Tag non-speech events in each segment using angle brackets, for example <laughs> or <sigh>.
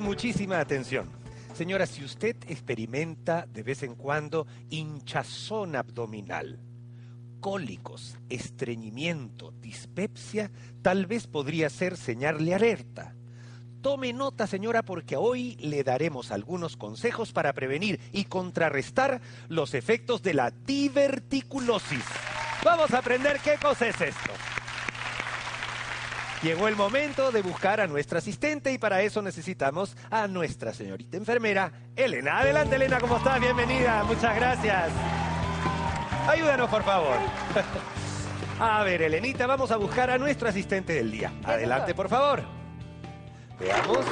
Muchísima atención. Señora, si usted experimenta de vez en cuando hinchazón abdominal, cólicos, estreñimiento, dispepsia, tal vez podría ser señal de alerta. Tome nota, señora, porque hoy le daremos algunos consejos para prevenir y contrarrestar los efectos de la diverticulosis. Vamos a aprender qué cosa es esto. Llegó el momento de buscar a nuestra asistente y para eso necesitamos a nuestra señorita enfermera, Elena. Adelante, Elena, ¿cómo estás? Bienvenida, muchas gracias. Ayúdanos, por favor. <laughs> A ver, Elenita, vamos a buscar a nuestro asistente del día. Adelante, por favor. Veamos.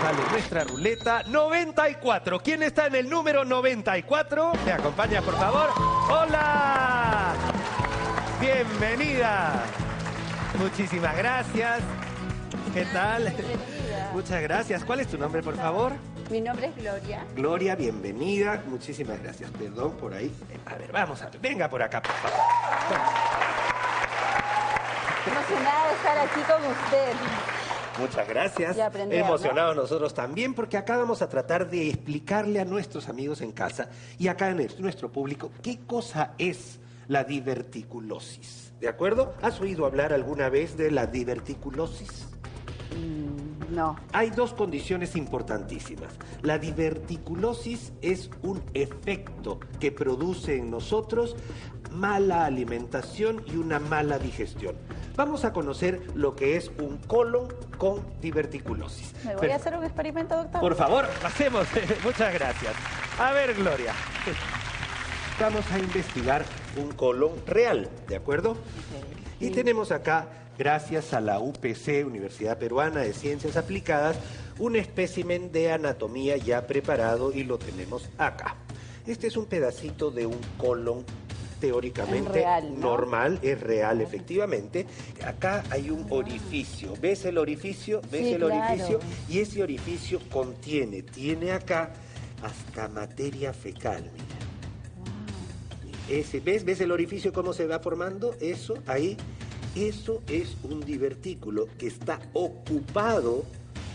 Sale nuestra ruleta 94. ¿Quién está en el número 94? ¿Me acompaña, por favor? ¡Hola! Bienvenida. Muchísimas gracias. ¿Qué tal? Muchas gracias. ¿Cuál es tu nombre, por favor? Mi nombre es Gloria. Gloria, bienvenida. Muchísimas gracias. Perdón por ahí. A ver, vamos a ver. Venga por acá, por favor. Emocionada de estar aquí con usted. Muchas gracias. Emocionados nosotros también porque acá vamos a tratar de explicarle a nuestros amigos en casa y acá en el- nuestro público qué cosa es la diverticulosis. ¿De acuerdo? ¿Has oído hablar alguna vez de la diverticulosis? Mm, no. Hay dos condiciones importantísimas. La diverticulosis es un efecto que produce en nosotros mala alimentación y una mala digestión. Vamos a conocer lo que es un colon con diverticulosis. ¿Me voy Pero- a hacer un experimento, doctor? por favor, hacemos. <laughs> Muchas gracias. A ver, Gloria. <laughs> Vamos a investigar un colon real, ¿de acuerdo? Y tenemos acá, gracias a la UPC, Universidad Peruana de Ciencias Aplicadas, un espécimen de anatomía ya preparado y lo tenemos acá. Este es un pedacito de un colon teóricamente Es real, ¿no? normal, es real efectivamente. Acá hay un orificio. ¿Ves el orificio? ¿Ves Sí, el claro. orificio? Y ese orificio contiene, tiene acá hasta materia fecal. ¿Ves? ¿Ves el orificio cómo se va formando? Eso, ahí. Eso es un divertículo que está ocupado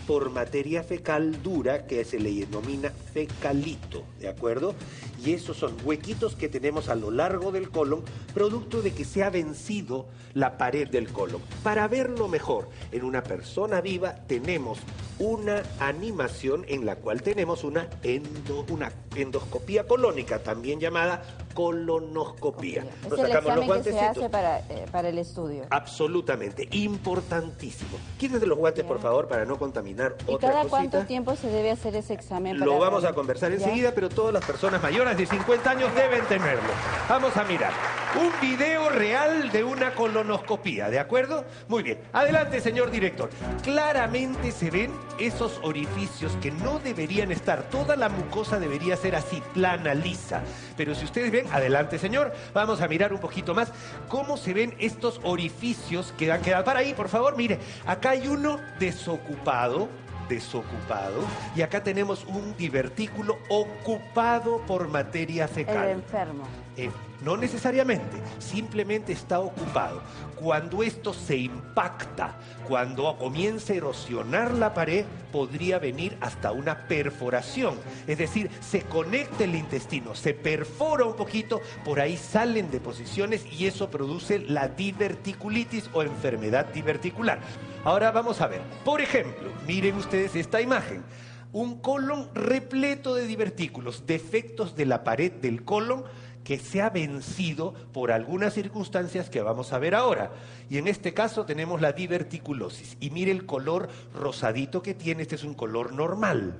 por materia fecal dura que se le denomina fecalito, ¿de acuerdo? Y esos son huequitos que tenemos a lo largo del colon, producto de que se ha vencido la pared del colon. Para verlo mejor, en una persona viva tenemos una animación en la cual tenemos una, endo- una endoscopía colónica, también llamada colonoscopía. Nos el sacamos los examen que se guantecitos. hace para, eh, para el estudio. Absolutamente, importantísimo. Quítate los guantes, por favor, para no contaminar ¿Y otra cada cosita. cuánto tiempo se debe hacer ese examen? Lo vamos a ver? conversar ¿Ya? enseguida, pero todas las personas mayores de 50 años deben tenerlo. Vamos a mirar. Un video real de una colonoscopía, ¿de acuerdo? Muy bien. Adelante, señor director. Claramente se ven esos orificios que no deberían estar. Toda la mucosa debería ser así, plana, lisa. Pero si ustedes ven, adelante, señor, vamos a mirar un poquito más cómo se ven estos orificios que han quedado. Para ahí, por favor, mire. Acá hay uno desocupado desocupado y acá tenemos un divertículo ocupado por materia El fecal. enfermo. Eh, no necesariamente, simplemente está ocupado. Cuando esto se impacta, cuando comienza a erosionar la pared, podría venir hasta una perforación. Es decir, se conecta el intestino, se perfora un poquito, por ahí salen deposiciones y eso produce la diverticulitis o enfermedad diverticular. Ahora vamos a ver. Por ejemplo, miren ustedes esta imagen un colon repleto de divertículos, defectos de la pared del colon que se ha vencido por algunas circunstancias que vamos a ver ahora. Y en este caso tenemos la diverticulosis. Y mire el color rosadito que tiene, este es un color normal.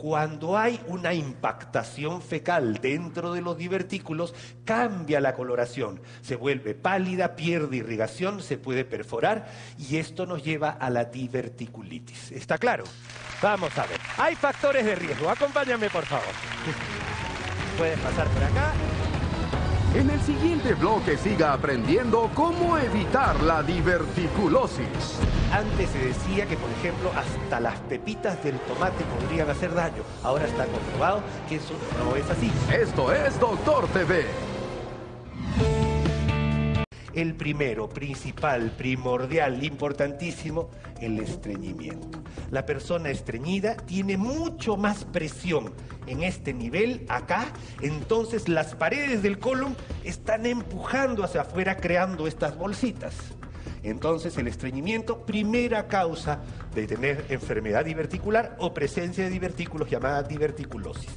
Cuando hay una impactación fecal dentro de los divertículos, cambia la coloración, se vuelve pálida, pierde irrigación, se puede perforar y esto nos lleva a la diverticulitis. ¿Está claro? Vamos a ver. Hay factores de riesgo. Acompáñame, por favor. Puedes pasar por acá. En el siguiente bloque siga aprendiendo cómo evitar la diverticulosis. Antes se decía que, por ejemplo, hasta las pepitas del tomate podrían hacer daño. Ahora está comprobado que eso no es así. Esto es Doctor TV. El primero, principal, primordial, importantísimo, el estreñimiento. La persona estreñida tiene mucho más presión en este nivel acá, entonces las paredes del colon están empujando hacia afuera creando estas bolsitas. Entonces el estreñimiento, primera causa de tener enfermedad diverticular o presencia de divertículos llamada diverticulosis.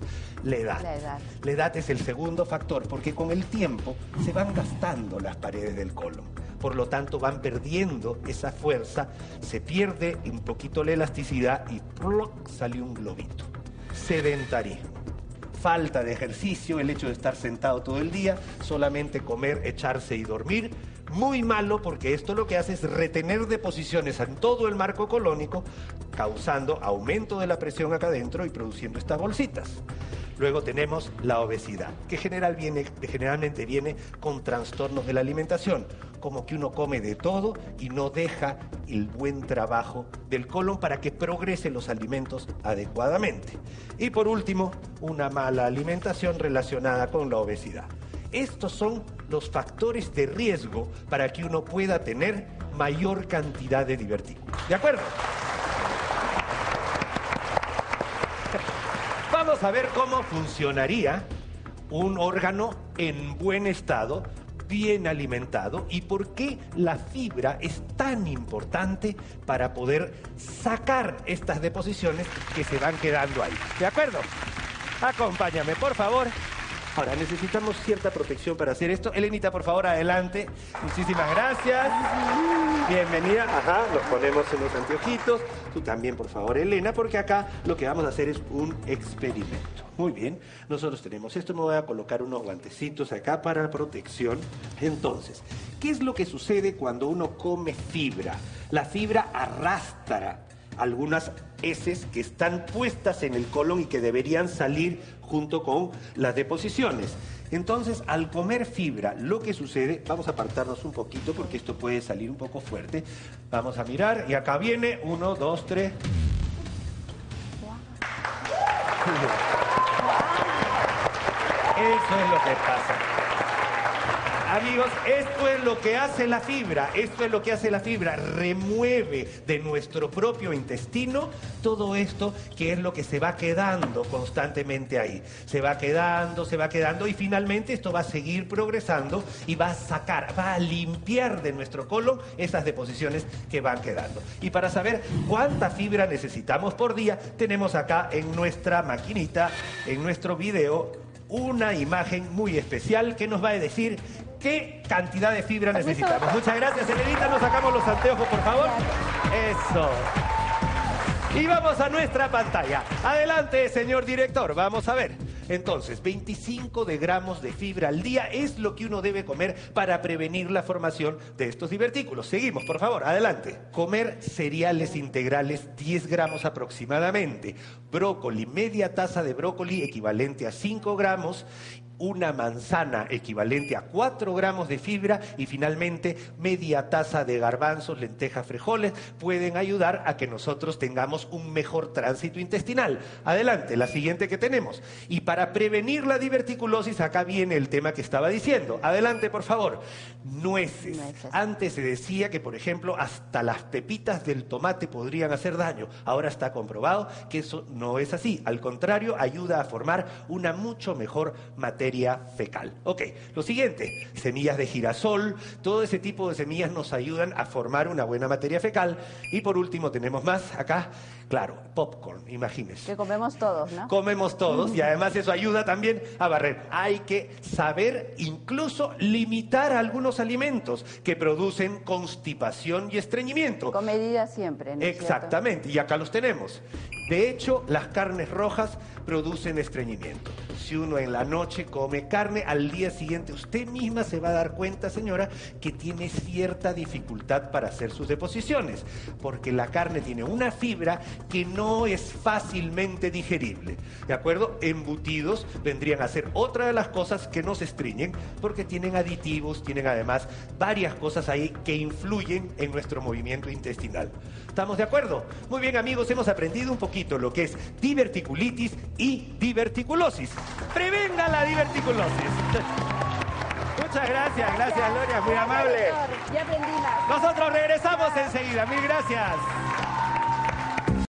La edad. La edad. La edad es el segundo factor porque con el tiempo se van gastando las paredes del colon. Por lo tanto van perdiendo esa fuerza, se pierde un poquito la elasticidad y ¡ploc! sale un globito. Sedentarismo falta de ejercicio, el hecho de estar sentado todo el día, solamente comer, echarse y dormir. Muy malo porque esto lo que hace es retener deposiciones en todo el marco colónico, causando aumento de la presión acá adentro y produciendo estas bolsitas. Luego tenemos la obesidad, que viene, generalmente viene con trastornos de la alimentación, como que uno come de todo y no deja el buen trabajo del colon para que progrese los alimentos adecuadamente. Y por último, una mala alimentación relacionada con la obesidad. Estos son los factores de riesgo para que uno pueda tener mayor cantidad de divertículos. ¿De acuerdo? Vamos a ver cómo funcionaría un órgano en buen estado, bien alimentado y por qué la fibra es tan importante para poder sacar estas deposiciones que se van quedando ahí. ¿De acuerdo? Acompáñame, por favor. Ahora, necesitamos cierta protección para hacer esto. Elenita, por favor, adelante. Muchísimas gracias. Bienvenida. Ajá, los ponemos en los anteojitos. Tú también, por favor, Elena, porque acá lo que vamos a hacer es un experimento. Muy bien, nosotros tenemos esto. Me voy a colocar unos guantecitos acá para protección. Entonces, ¿qué es lo que sucede cuando uno come fibra? La fibra arrastra algunas heces que están puestas en el colon y que deberían salir junto con las deposiciones. Entonces, al comer fibra, lo que sucede, vamos a apartarnos un poquito porque esto puede salir un poco fuerte. Vamos a mirar y acá viene, uno, dos, tres. <laughs> Eso es lo que pasa. Amigos, esto es lo que hace la fibra, esto es lo que hace la fibra, remueve de nuestro propio intestino todo esto que es lo que se va quedando constantemente ahí. Se va quedando, se va quedando y finalmente esto va a seguir progresando y va a sacar, va a limpiar de nuestro colon esas deposiciones que van quedando. Y para saber cuánta fibra necesitamos por día, tenemos acá en nuestra maquinita, en nuestro video, una imagen muy especial que nos va a decir qué cantidad de fibra Permiso. necesitamos. Muchas gracias, Elenita. Nos sacamos los anteojos, por favor. Eso. Y vamos a nuestra pantalla. Adelante, señor director. Vamos a ver. Entonces, 25 de gramos de fibra al día es lo que uno debe comer para prevenir la formación de estos divertículos. Seguimos, por favor, adelante. Comer cereales integrales 10 gramos aproximadamente. Brócoli, media taza de brócoli equivalente a 5 gramos una manzana equivalente a 4 gramos de fibra y finalmente media taza de garbanzos, lentejas, frijoles pueden ayudar a que nosotros tengamos un mejor tránsito intestinal. Adelante, la siguiente que tenemos. Y para prevenir la diverticulosis, acá viene el tema que estaba diciendo. Adelante, por favor. Nueces. Nueces. Antes se decía que, por ejemplo, hasta las pepitas del tomate podrían hacer daño. Ahora está comprobado que eso no es así. Al contrario, ayuda a formar una mucho mejor materia fecal. Ok, lo siguiente, semillas de girasol, todo ese tipo de semillas nos ayudan a formar una buena materia fecal. Y por último tenemos más acá, claro, popcorn, imagínense. Que comemos todos, ¿no? Comemos todos y además eso ayuda también a barrer. Hay que saber incluso limitar algunos alimentos que producen constipación y estreñimiento. Con medida siempre, ¿no? Exactamente, y acá los tenemos. De hecho, las carnes rojas producen estreñimiento. Si uno en la noche come carne, al día siguiente usted misma se va a dar cuenta, señora, que tiene cierta dificultad para hacer sus deposiciones, porque la carne tiene una fibra que no es fácilmente digerible. ¿De acuerdo? Embutidos vendrían a ser otra de las cosas que nos estreñen, porque tienen aditivos, tienen además varias cosas ahí que influyen en nuestro movimiento intestinal. ¿Estamos de acuerdo? Muy bien amigos, hemos aprendido un poquito lo que es diverticulitis y diverticulosis. Prevenga la diverticulosis. <laughs> Muchas Muchas gracias, gracias Gloria, muy amable. Ya. Nosotros regresamos enseguida, mil gracias.